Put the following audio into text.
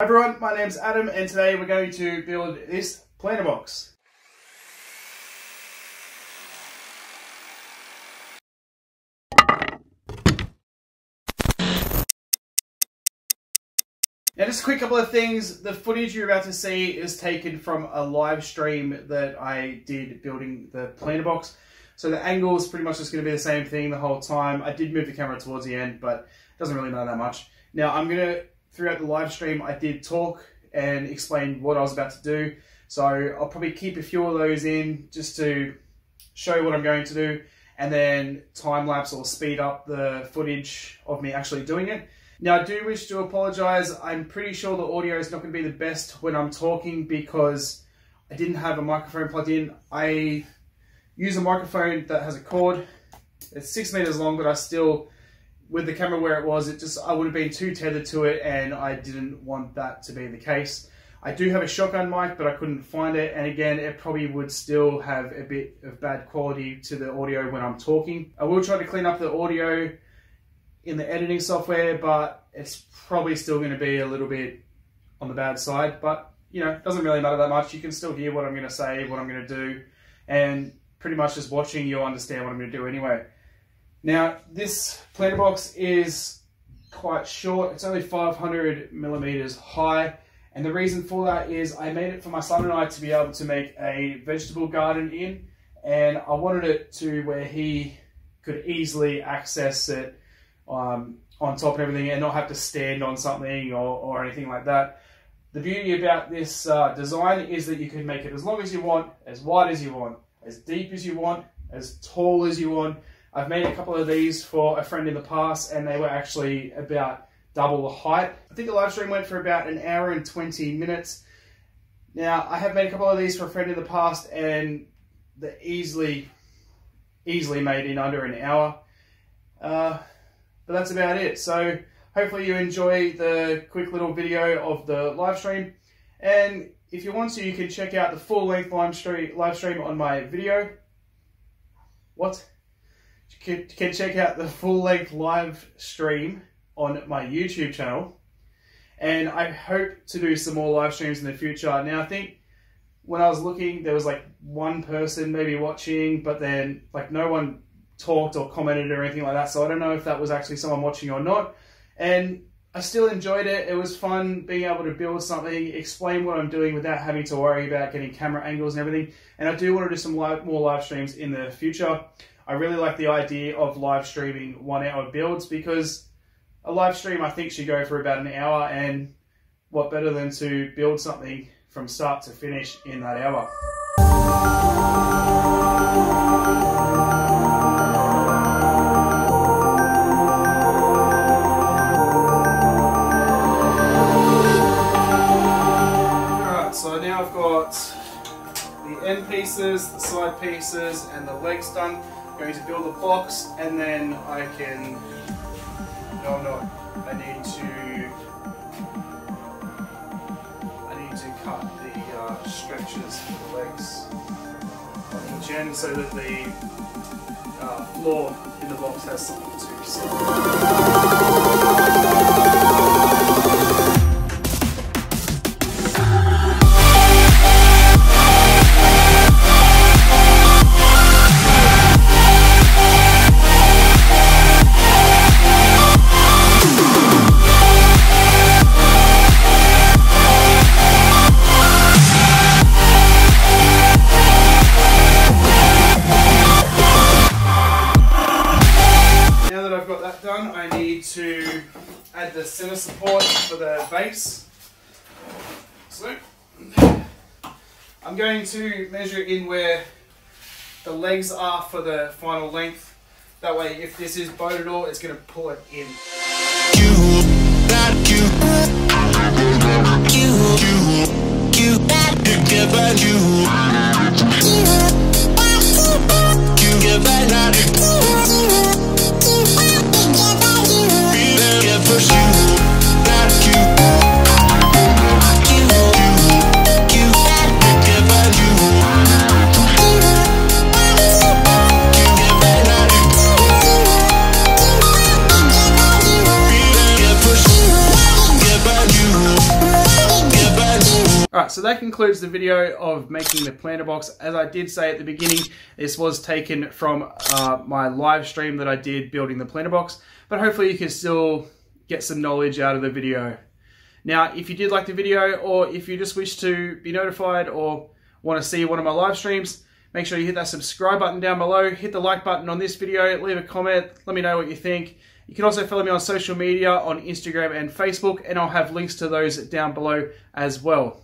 Hi everyone, my name's Adam and today we're going to build this planter box. Now just a quick couple of things. The footage you're about to see is taken from a live stream that I did building the planter box. So the angle is pretty much just going to be the same thing the whole time. I did move the camera towards the end, but it doesn't really matter that much. Now I'm going to, throughout the live stream, I did talk and explain what I was about to do. So I'll probably keep a few of those in just to show what I'm going to do and then time lapse or speed up the footage of me actually doing it. Now, I do wish to apologize. I'm pretty sure the audio is not going to be the best when I'm talking because I didn't have a microphone plugged in. I use a microphone that has a cord. It's six meters long, but I still, with the camera where it was, it just, I would have been too tethered to it and I didn't want that to be the case. I do have a shotgun mic, but I couldn't find it. And again, it probably would still have a bit of bad quality to the audio when I'm talking. I will try to clean up the audio in the editing software, but it's probably still going to be a little bit on the bad side. But, you know, it doesn't really matter that much. You can still hear what I'm going to say, what I'm going to do. And pretty much just watching, you'll understand what I'm going to do anyway. Now, this planter box is quite short. It's only 500 millimeters high. And the reason for that is I made it for my son and I to be able to make a vegetable garden in. And I wanted it to where he could easily access it um, on top and everything and not have to stand on something or, or anything like that. The beauty about this uh, design is that you can make it as long as you want, as wide as you want, as deep as you want, as tall as you want. I've made a couple of these for a friend in the past and they were actually about double the height. I think the live stream went for about an hour and 20 minutes. Now, I have made a couple of these for a friend in the past and they're easily, easily made in under an hour. Uh, but that's about it. So hopefully you enjoy the quick little video of the live stream. And if you want to, you can check out the full length live stream, live stream on my video. What? You can check out the full length live stream on my YouTube channel. And I hope to do some more live streams in the future. Now, I think when I was looking, there was like one person maybe watching, but then like no one talked or commented or anything like that. So I don't know if that was actually someone watching or not. And I still enjoyed it. It was fun being able to build something, explain what I'm doing without having to worry about getting camera angles and everything. And I do want to do some live, more live streams in the future. I really like the idea of live streaming one hour builds because a live stream I think should go for about an hour and what better than to build something from start to finish in that hour. Alright, so now I've got the end pieces, the side pieces and the legs done. Going to build a box and then I can no, no. I need to. I need to cut the uh, stretches for the legs on each so that the uh, floor in the box has something to sit. Center support for the base. So I'm going to measure in where the legs are for the final length. That way if this is bowed at all, it's going to pull it in. So that concludes the video of making the planter box. As I did say at the beginning, this was taken from uh, my live stream that I did building the planter box, but hopefully you can still get some knowledge out of the video. Now, if you did like the video or if you just wish to be notified or want to see one of my live streams, make sure you hit that subscribe button down below, hit the like button on this video, leave a comment, let me know what you think. You can also follow me on social media on Instagram and Facebook, and I'll have links to those down below as well.